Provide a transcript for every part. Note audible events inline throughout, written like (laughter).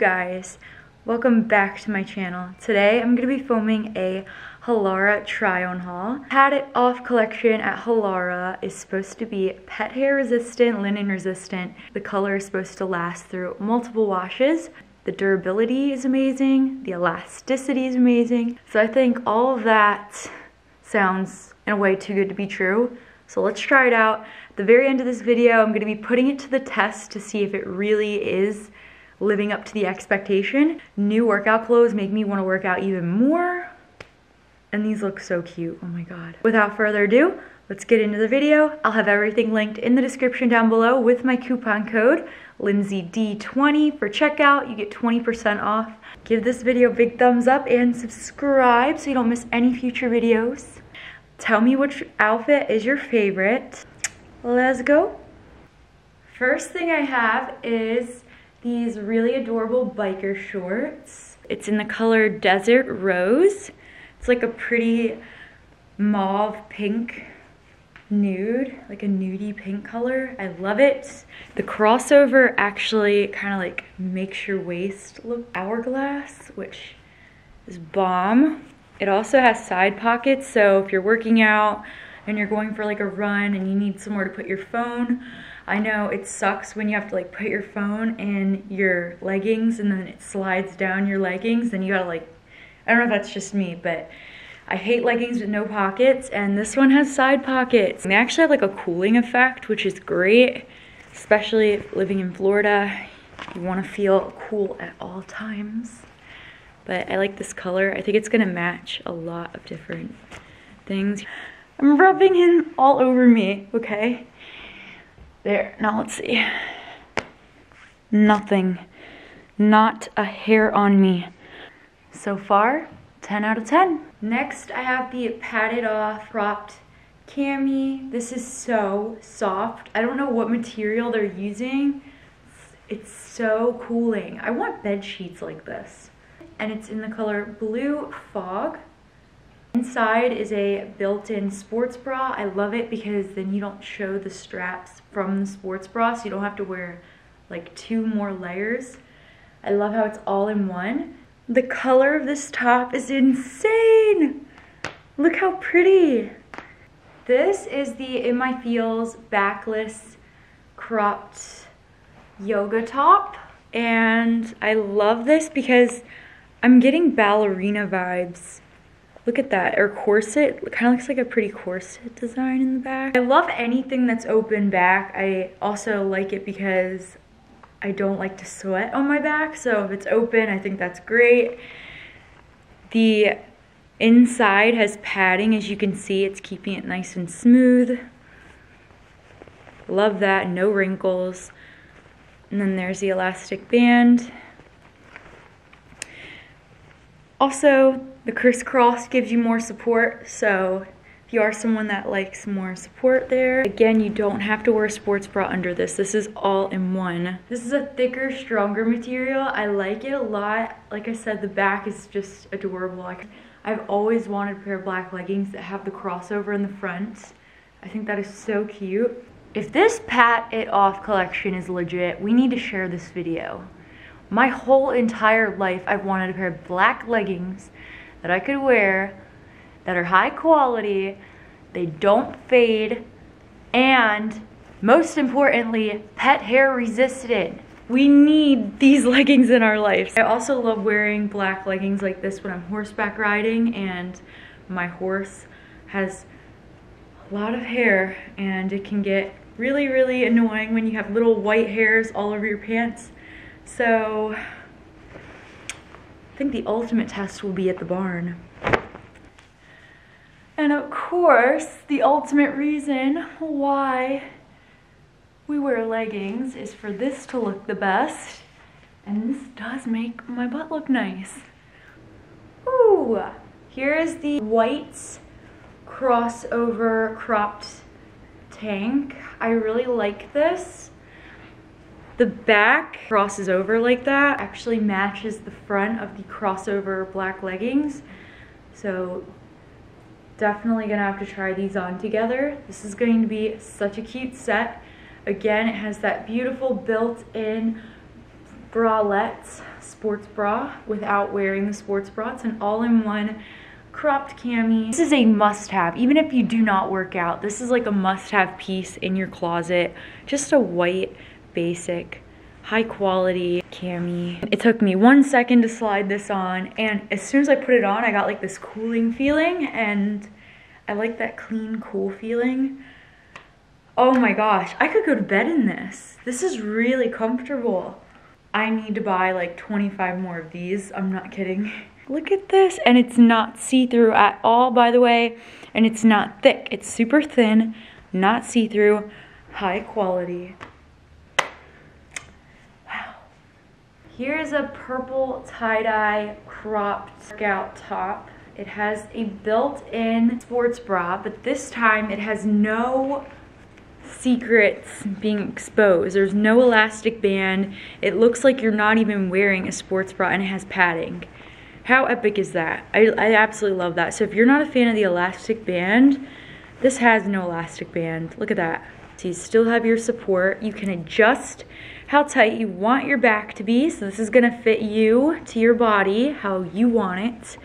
Guys, welcome back to my channel. Today I'm going to be filming a Halara try-on haul. Patitoff collection at Halara is supposed to be pet hair resistant, linen resistant. The color is supposed to last through multiple washes. The durability is amazing, the elasticity is amazing. So I think all of that sounds in a way too good to be true. So let's try it out. At the very end of this video, I'm gonna be putting it to the test to see if it really is living up to the expectation. New workout clothes make me wanna work out even more. And these look so cute, oh my God. Without further ado, let's get into the video. I'll have everything linked in the description down below with my coupon code, LinseyD20 for checkout. You get 20% off. Give this video a big thumbs up and subscribe so you don't miss any future videos. Tell me which outfit is your favorite. Let's go. First thing I have is these really adorable biker shorts. It's in the color Desert Rose. It's like a pretty mauve pink nude, like a nudie pink color. I love it. The crossover actually kind of like makes your waist look hourglass, which is bomb. It also has side pockets, so if you're working out and you're going for like a run and you need somewhere to put your phone, I know it sucks when you have to like put your phone in your leggings and then it slides down your leggings and you gotta like, I don't know if that's just me, but I hate leggings with no pockets and this one has side pockets. They actually have like a cooling effect, which is great, especially living in Florida. You wanna feel cool at all times. But I like this color. I think it's gonna match a lot of different things. I'm rubbing him all over me, okay? There, now let's see. Nothing. Not a hair on me. So far, 10 out of 10. Next, I have the Patitoff cropped cami. This is so soft. I don't know what material they're using. It's so cooling. I want bed sheets like this. And it's in the color Blue Fog. Inside is a built-in sports bra. I love it because then you don't show the straps from the sports bra, so you don't have to wear like two more layers. I love how it's all in one. The color of this top is insane. Look how pretty. This is the In My Feels backless cropped yoga top. And I love this because I'm getting ballerina vibes Look at that, or corset. Kind of looks like a pretty corset design in the back. I love anything that's open back. I also like it because I don't like to sweat on my back, so if it's open, I think that's great. The inside has padding, as you can see, it's keeping it nice and smooth. Love that, no wrinkles. And then there's the elastic band. Also, the crisscross gives you more support, so if you are someone that likes more support there. Again, you don't have to wear a sports bra under this. This is all in one. This is a thicker, stronger material. I like it a lot. Like I said, the back is just adorable. I've always wanted a pair of black leggings that have the crossover in the front. I think that is so cute. If this Patitoff collection is legit, we need to share this video. My whole entire life, I've wanted a pair of black leggings that I could wear that are high quality, they don't fade, and most importantly, pet hair resistant. We need these (laughs) leggings in our lives. I also love wearing black leggings like this when I'm horseback riding and my horse has a lot of hair and it can get really, really annoying when you have little white hairs all over your pants. So think the ultimate test will be at the barn. And of course, the ultimate reason why we wear leggings is for this to look the best. And this does make my butt look nice. Ooh, here is the white crossover cropped tank. I really like this. The back crosses over like that, actually matches the front of the crossover black leggings. So definitely gonna have to try these on together. This is going to be such a cute set. Again, it has that beautiful built-in bralettes sports bra without wearing the sports bra. It's an all-in-one cropped cami. This is a must-have, even if you do not work out. This is like a must-have piece in your closet. Just a white, basic, high quality cami. It took me one second to slide this on, and as soon as I put it on, I got like this cooling feeling, and I like that clean, cool feeling. Oh my gosh, I could go to bed in this. This is really comfortable. I need to buy like 25 more of these. I'm not kidding. (laughs) Look at this. And it's not see-through at all, by the way. And it's not thick. It's super thin, not see-through, high quality. Here's a purple tie-dye cropped workout top. It has a built-in sports bra, but this time it has no secrets being exposed. There's no elastic band. It looks like you're not even wearing a sports bra and it has padding. How epic is that? I, I absolutely love that. So if you're not a fan of the elastic band, this has no elastic band. Look at that. So you still have your support. You can adjust how tight you want your back to be. So this is gonna fit you to your body, how you want it.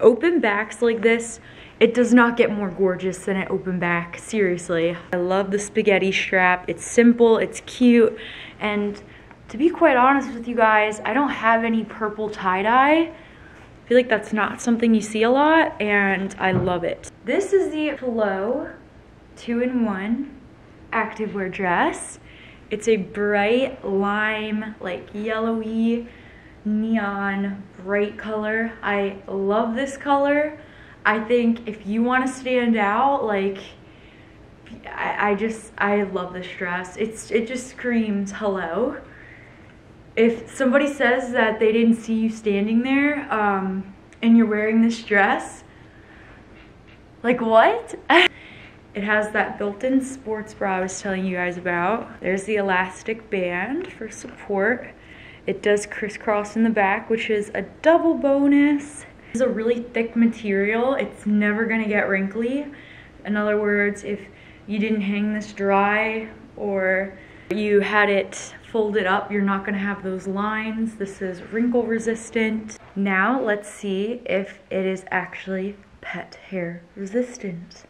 Open backs like this it does not get more gorgeous than an open back, seriously. I love the spaghetti strap. It's simple, it's cute, and to be quite honest with you guys, I don't have any purple tie-dye. I feel like that's not something you see a lot, and I love it. This is the Flow 2-in-1 activewear dress. It's a bright lime, like yellowy, neon, bright color. I love this color. I think if you want to stand out, like, I, I just, I love this dress. It's, it just screams hello. If somebody says that they didn't see you standing there um, and you're wearing this dress, like what? (laughs) it has that built-in sports bra I was telling you guys about. There's the elastic band for support. It does crisscross in the back, which is a double bonus It's a really thick material. It's never gonna get wrinkly. In other words, if you didn't hang this dry or you had it folded up, you're not gonna have those lines. This is wrinkle resistant. Now let's see if it is actually pet hair resistant.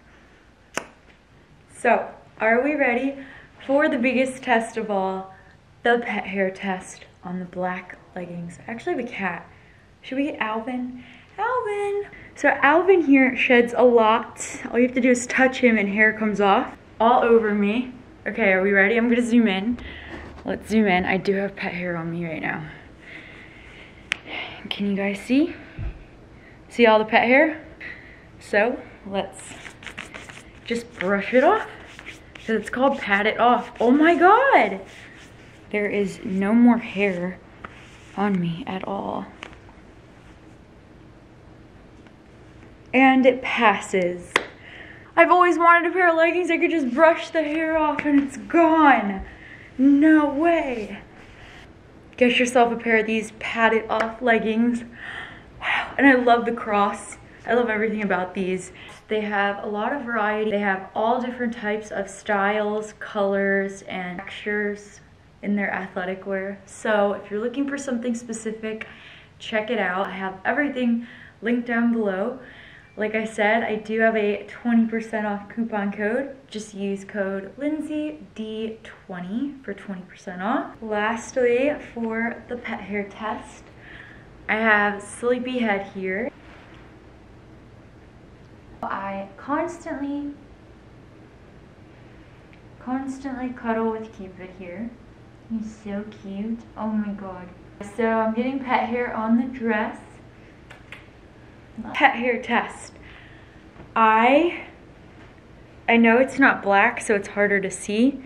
So, are we ready for the biggest test of all, the pet hair test on the black leggings? Actually the cat. Should we get Alvin? Alvin. So Alvin here sheds a lot. All you have to do is touch him and hair comes off all over me. Okay, are we ready? I'm gonna zoom in. Let's zoom in. I do have pet hair on me right now. Can you guys see? See all the pet hair? So let's just brush it off. So it's called Patitoff. Oh my God. There is no more hair on me at all. and it passes. I've always wanted a pair of leggings I could just brush the hair off and it's gone. No way. Get yourself a pair of these Patitoff leggings. Wow, and I love the cross. I love everything about these. They have a lot of variety. They have all different types of styles, colors, and textures in their athletic wear. So if you're looking for something specific, check it out. I have everything linked down below. Like I said, I do have a 20% off coupon code. Just use code LinseyD20 for 20% off. Lastly, for the pet hair test, I have Sleepyhead here. I constantly, constantly cuddle with Cupid here. He's so cute. Oh my god. So I'm getting pet hair on the dress pet hair test. I, I know it's not black, so it's harder to see.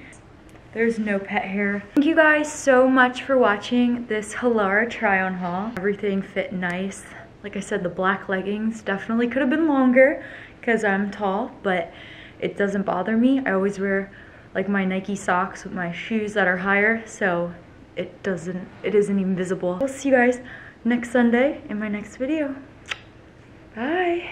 There's no pet hair. Thank you guys so much for watching this Halara try-on haul. Everything fit nice. Like I said, the black leggings definitely could have been longer because I'm tall, but it doesn't bother me. I always wear like my Nike socks with my shoes that are higher, so it doesn't, it isn't even visible. We'll see you guys next Sunday in my next video. Bye.